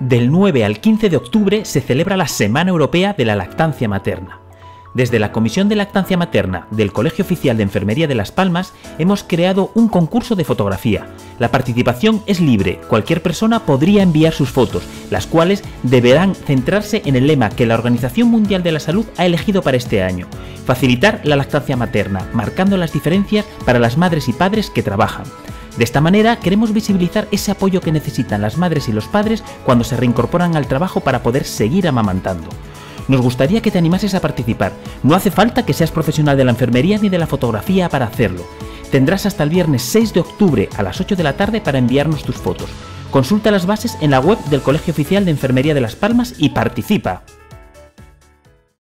Del 9 al 15 de octubre se celebra la Semana Europea de la Lactancia Materna. Desde la Comisión de Lactancia Materna del Colegio Oficial de Enfermería de Las Palmas hemos creado un concurso de fotografía. La participación es libre, cualquier persona podría enviar sus fotos, las cuales deberán centrarse en el lema que la Organización Mundial de la Salud ha elegido para este año, facilitar la lactancia materna, marcando las diferencias para las madres y padres que trabajan. De esta manera queremos visibilizar ese apoyo que necesitan las madres y los padres cuando se reincorporan al trabajo para poder seguir amamantando. Nos gustaría que te animases a participar. No hace falta que seas profesional de la enfermería ni de la fotografía para hacerlo. Tendrás hasta el viernes 6 de octubre a las 8 de la tarde para enviarnos tus fotos. Consulta las bases en la web del Colegio Oficial de Enfermería de Las Palmas y participa.